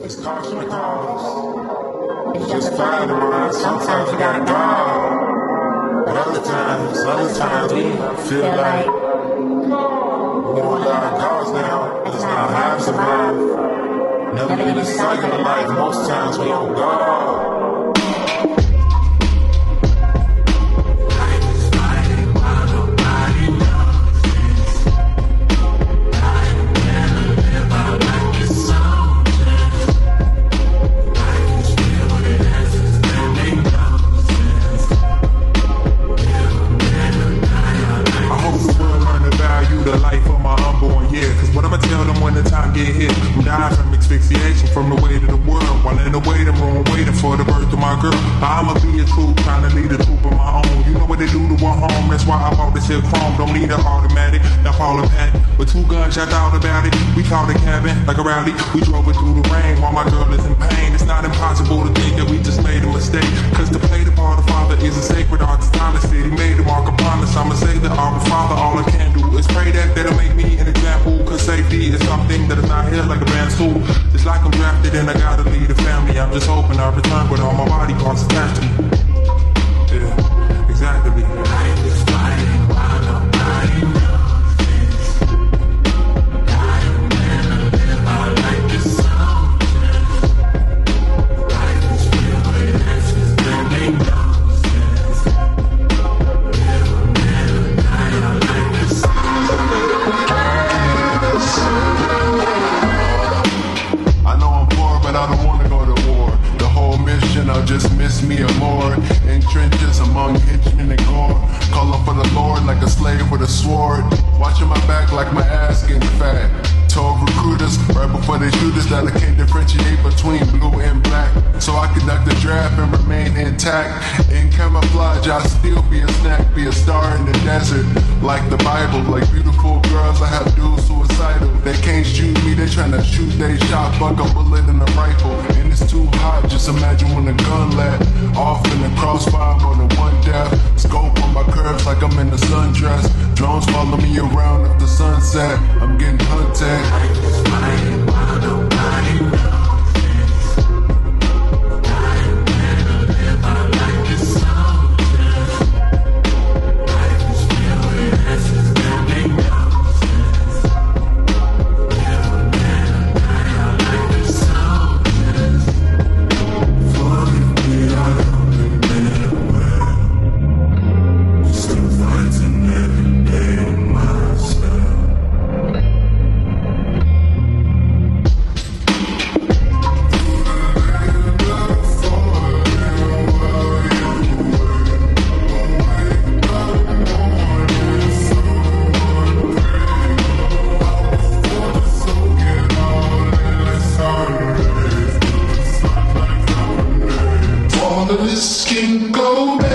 It's cause and cause. It's just fine mind. Sometimes you gotta go. But other times, other times we feel like we won't let our guards down. It's not how to survive. Never been a cycle of life. Most times we don't go. Get hit. I'm from asphyxiation from the weight of the world. While in the waiting room, waiting for the birth of my girl. I'ma be a troop, trying to lead a troop of my own. You know what they do to a home, that's why I bought this here chrome. Don't need an automatic, now Paula Patton. With two guns, I thought about it. We called the cabin like a rally. We drove it through the rain while my girl is in pain. It's not impossible a. Just like I'm drafted and I gotta lead a family. I'm just hoping I return with all my body parts attached to me. Yeah, miss me a lord In trenches among henchmen and gore. Calling for the Lord like a slave with a sword. Watching my back like my ass getting fat. Told recruiters right before they shoot us that I can't differentiate between blue and black. So I conduct the draft and remain intact. In camouflage, I'll still be a snack, be a star in the desert. Like the Bible, like beautiful girls, I have dudes suicidal. They can't shoot me, they tryna shoot, they shot, fuck a bullet in a rifle. It's too hot, just imagine when the gun let off in the crossfire on the one death. Scope on my curves like I'm in the sundress. Drones follow me around at the sunset. I'm getting hunted. Of this skin go